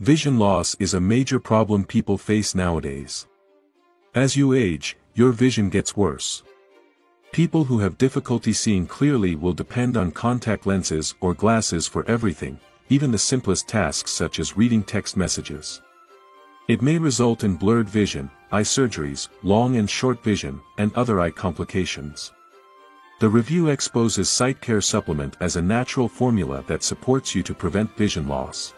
Vision loss is a major problem people face nowadays. As you age, your vision gets worse. People who have difficulty seeing clearly will depend on contact lenses or glasses for everything, even the simplest tasks such as reading text messages. It may result in blurred vision, eye surgeries, long and short vision, and other eye complications. The review exposes Sight Care Supplement as a natural formula that supports you to prevent vision loss.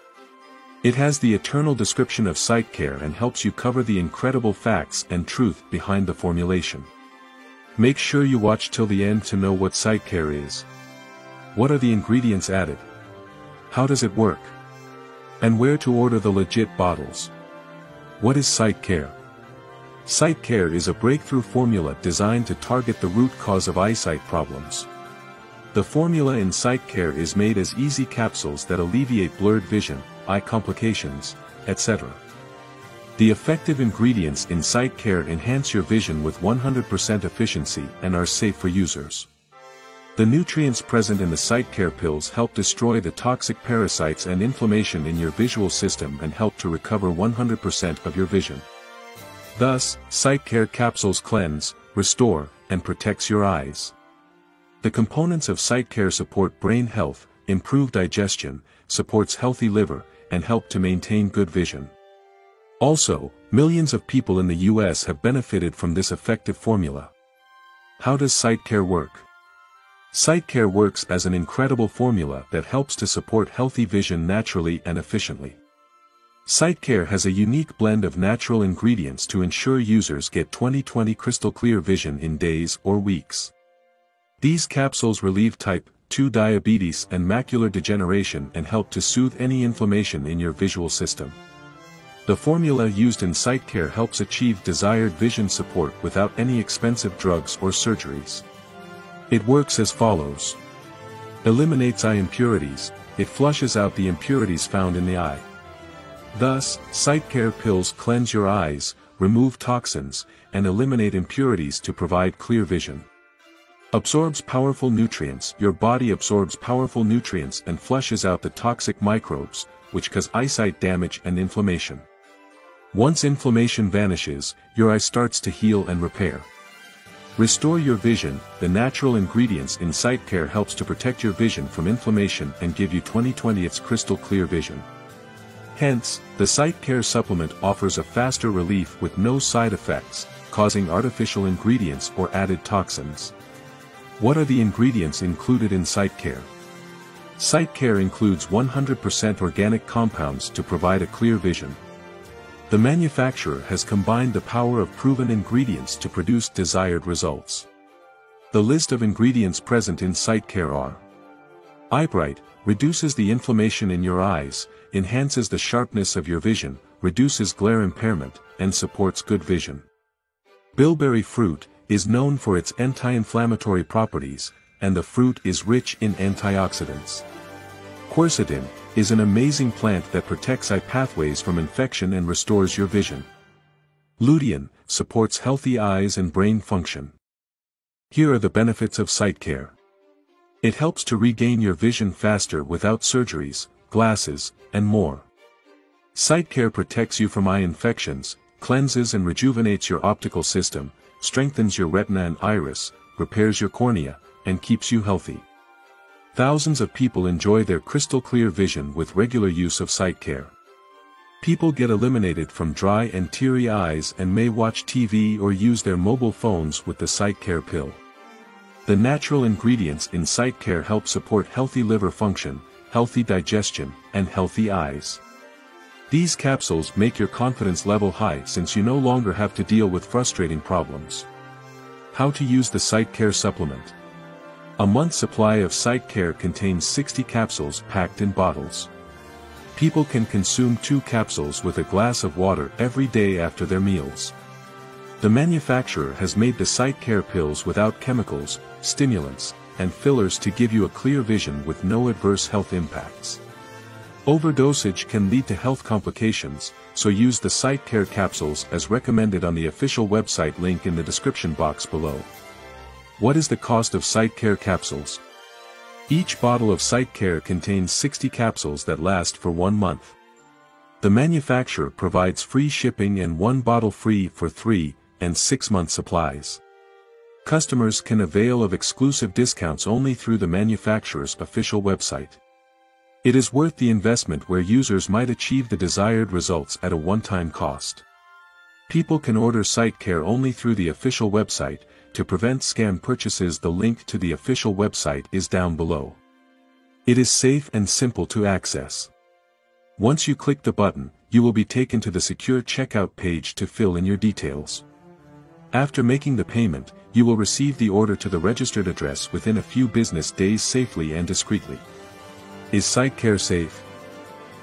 It has the eternal description of Sight Care and helps you cover the incredible facts and truth behind the formulation. Make sure you watch till the end to know what Sight Care is. What are the ingredients added? How does it work? And where to order the legit bottles? What is Sight Care? Sight Care is a breakthrough formula designed to target the root cause of eyesight problems. The formula in Sight Care is made as easy capsules that alleviate blurred vision, eye complications, etc. The effective ingredients in Sight Care enhance your vision with 100% efficiency and are safe for users. The nutrients present in the Sight Care pills help destroy the toxic parasites and inflammation in your visual system and help to recover 100% of your vision. Thus, Sight Care capsules cleanse, restore, and protects your eyes. The components of Sight Care support brain health, improve digestion, supports healthy liver, and help to maintain good vision. Also, millions of people in the US have benefited from this effective formula. How does Sight Care work? Sight Care works as an incredible formula that helps to support healthy vision naturally and efficiently. SightCare has a unique blend of natural ingredients to ensure users get 20/20 crystal clear vision in days or weeks. These capsules relieve type 2 diabetes and macular degeneration and help to soothe any inflammation in your visual system. The formula used in sight care helps achieve desired vision support without any expensive drugs or surgeries. It works as follows. Eliminates eye impurities, it flushes out the impurities found in the eye. Thus, sight care pills cleanse your eyes, remove toxins, and eliminate impurities to provide clear vision. Absorbs powerful nutrients Your body absorbs powerful nutrients and flushes out the toxic microbes, which cause eyesight damage and inflammation. Once inflammation vanishes, your eye starts to heal and repair. Restore your vision, the natural ingredients in Sight Care helps to protect your vision from inflammation and give you 20/20 its crystal clear vision. Hence, the Sight Care supplement offers a faster relief with no side effects, causing artificial ingredients or added toxins. What are the ingredients included in Sight Care? Sight Care includes 100% organic compounds to provide a clear vision. The manufacturer has combined the power of proven ingredients to produce desired results. The list of ingredients present in Sight Care are Eyebright, reduces the inflammation in your eyes, enhances the sharpness of your vision, reduces glare impairment, and supports good vision. Bilberry fruit, is known for its anti-inflammatory properties, and the fruit is rich in antioxidants. Quercetin, is an amazing plant that protects eye pathways from infection and restores your vision. Lutein, supports healthy eyes and brain function. Here are the benefits of sight care. It helps to regain your vision faster without surgeries, glasses, and more. Sight care protects you from eye infections, cleanses and rejuvenates your optical system, strengthens your retina and iris, repairs your cornea, and keeps you healthy. Thousands of people enjoy their crystal clear vision with regular use of sight care. People get eliminated from dry and teary eyes and may watch TV or use their mobile phones with the sight care pill. The natural ingredients in sight care help support healthy liver function, healthy digestion, and healthy eyes. These capsules make your confidence level high since you no longer have to deal with frustrating problems. How to use the Sight Care supplement. A month supply of Sight Care contains 60 capsules packed in bottles. People can consume two capsules with a glass of water every day after their meals. The manufacturer has made the Sight Care pills without chemicals, stimulants, and fillers to give you a clear vision with no adverse health impacts. Overdosage can lead to health complications, so use the Sight Care capsules as recommended on the official website link in the description box below. What is the cost of Sight Care capsules? Each bottle of Sight Care contains 60 capsules that last for one month. The manufacturer provides free shipping and one bottle free for 3 and 6 month supplies. Customers can avail of exclusive discounts only through the manufacturer's official website. It is worth the investment where users might achieve the desired results at a one-time cost. People can order Sight Care only through the official website, to prevent scam purchases the link to the official website is down below. It is safe and simple to access. Once you click the button, you will be taken to the secure checkout page to fill in your details. After making the payment, you will receive the order to the registered address within a few business days safely and discreetly. Is SightCare safe?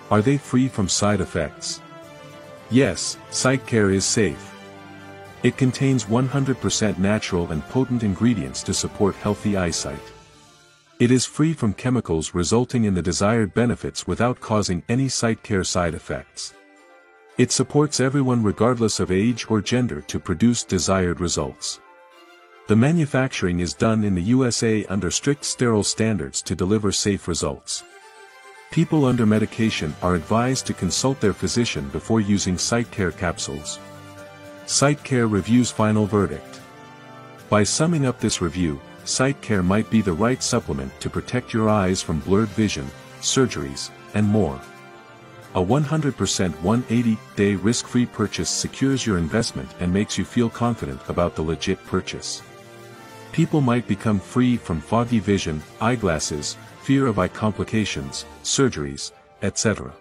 Are they free from side effects? Yes, SightCare is safe. It contains 100% natural and potent ingredients to support healthy eyesight. It is free from chemicals resulting in the desired benefits without causing any SightCare side effects. It supports everyone regardless of age or gender to produce desired results. The manufacturing is done in the USA under strict sterile standards to deliver safe results. People under medication are advised to consult their physician before using SightCare capsules. SightCare Review's Final Verdict By summing up this review, SightCare might be the right supplement to protect your eyes from blurred vision, surgeries, and more. A 100% 180-day risk-free purchase secures your investment and makes you feel confident about the legit purchase. People might become free from foggy vision, eyeglasses, fear of eye complications, surgeries, etc.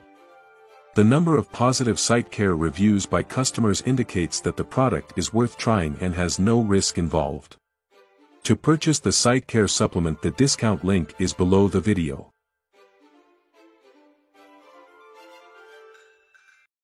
The number of positive SightCare reviews by customers indicates that the product is worth trying and has no risk involved. To purchase the SightCare supplement the discount link is below the video.